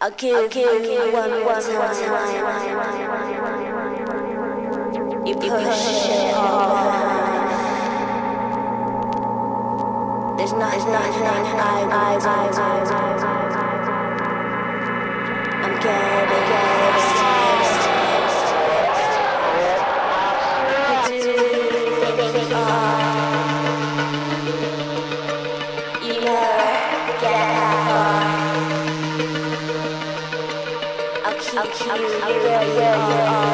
I'll give you one more time. You push it all There's nothing, nothing I, I, I, I, I. I'm, I'm, I'm,